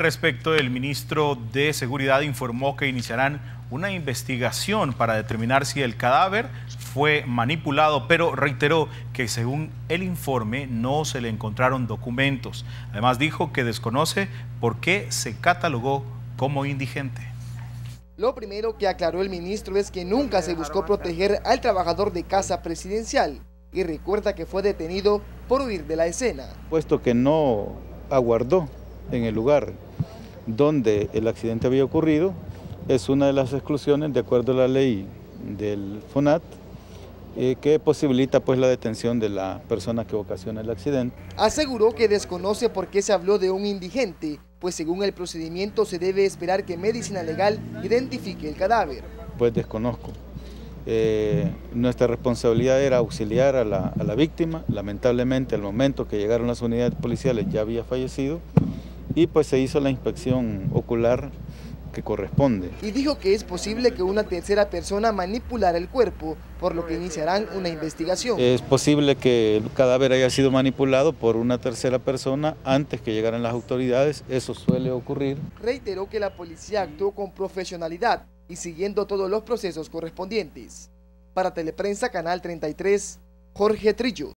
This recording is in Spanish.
Respecto, el ministro de Seguridad informó que iniciarán una investigación para determinar si el cadáver fue manipulado, pero reiteró que según el informe no se le encontraron documentos. Además dijo que desconoce por qué se catalogó como indigente. Lo primero que aclaró el ministro es que nunca se buscó proteger al trabajador de casa presidencial y recuerda que fue detenido por huir de la escena. Puesto que no aguardó en el lugar donde el accidente había ocurrido, es una de las exclusiones de acuerdo a la ley del FONAT eh, que posibilita pues la detención de la persona que ocasiona el accidente. Aseguró que desconoce por qué se habló de un indigente, pues según el procedimiento se debe esperar que Medicina Legal identifique el cadáver. Pues desconozco. Eh, nuestra responsabilidad era auxiliar a la, a la víctima, lamentablemente al momento que llegaron las unidades policiales ya había fallecido y pues se hizo la inspección ocular que corresponde. Y dijo que es posible que una tercera persona manipulara el cuerpo, por lo que iniciarán una investigación. Es posible que el cadáver haya sido manipulado por una tercera persona antes que llegaran las autoridades, eso suele ocurrir. Reiteró que la policía actuó con profesionalidad y siguiendo todos los procesos correspondientes. Para Teleprensa Canal 33, Jorge Trillo.